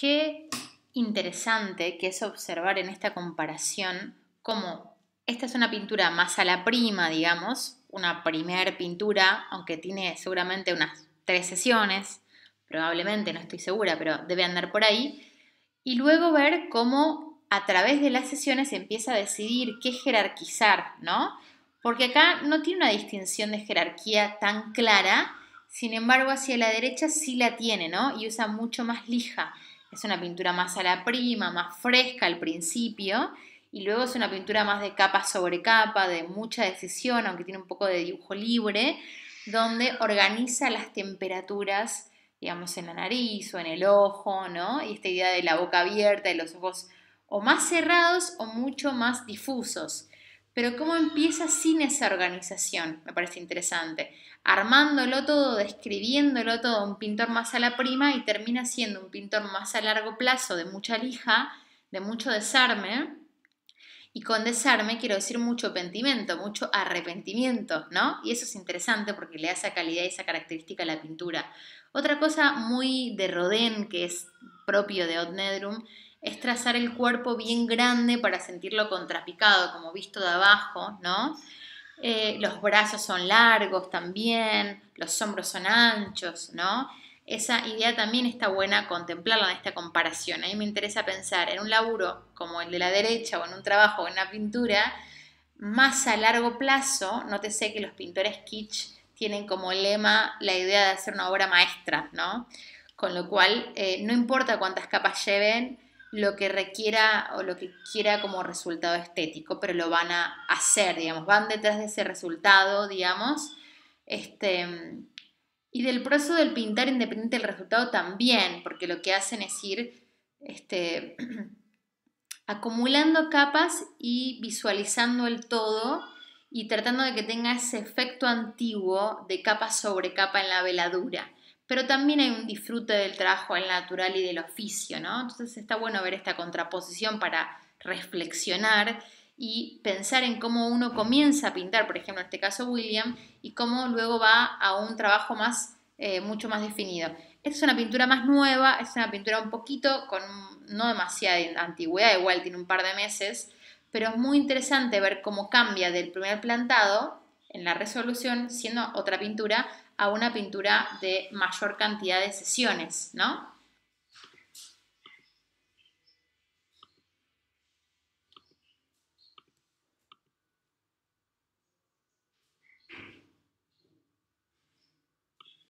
qué interesante que es observar en esta comparación cómo esta es una pintura más a la prima, digamos, una primer pintura, aunque tiene seguramente unas tres sesiones, probablemente, no estoy segura, pero debe andar por ahí, y luego ver cómo a través de las sesiones empieza a decidir qué jerarquizar, ¿no? Porque acá no tiene una distinción de jerarquía tan clara, sin embargo hacia la derecha sí la tiene, ¿no? Y usa mucho más lija. Es una pintura más a la prima, más fresca al principio, y luego es una pintura más de capa sobre capa, de mucha decisión, aunque tiene un poco de dibujo libre, donde organiza las temperaturas, digamos, en la nariz o en el ojo, ¿no? Y esta idea de la boca abierta y los ojos o más cerrados o mucho más difusos. Pero cómo empieza sin esa organización, me parece interesante. Armándolo todo, describiéndolo todo, un pintor más a la prima y termina siendo un pintor más a largo plazo, de mucha lija, de mucho desarme, y con desarme quiero decir mucho pentimento, mucho arrepentimiento, ¿no? Y eso es interesante porque le da esa calidad y esa característica a la pintura. Otra cosa muy de Rodin, que es propio de Otnedrum, es trazar el cuerpo bien grande para sentirlo contrapicado, como visto de abajo, ¿no? Eh, los brazos son largos también, los hombros son anchos, ¿no? esa idea también está buena contemplarla en esta comparación. A mí me interesa pensar en un laburo como el de la derecha o en un trabajo o en una pintura más a largo plazo. Nótese que los pintores kitsch tienen como lema la idea de hacer una obra maestra, ¿no? Con lo cual, eh, no importa cuántas capas lleven, lo que requiera o lo que quiera como resultado estético, pero lo van a hacer, digamos, van detrás de ese resultado, digamos, este, y del proceso del pintar independiente del resultado también, porque lo que hacen es ir este, acumulando capas y visualizando el todo y tratando de que tenga ese efecto antiguo de capa sobre capa en la veladura. Pero también hay un disfrute del trabajo al natural y del oficio, ¿no? Entonces está bueno ver esta contraposición para reflexionar y pensar en cómo uno comienza a pintar, por ejemplo, en este caso William, y cómo luego va a un trabajo más, eh, mucho más definido. Es una pintura más nueva, es una pintura un poquito con no demasiada antigüedad, igual tiene un par de meses, pero es muy interesante ver cómo cambia del primer plantado en la resolución, siendo otra pintura, a una pintura de mayor cantidad de sesiones, ¿no?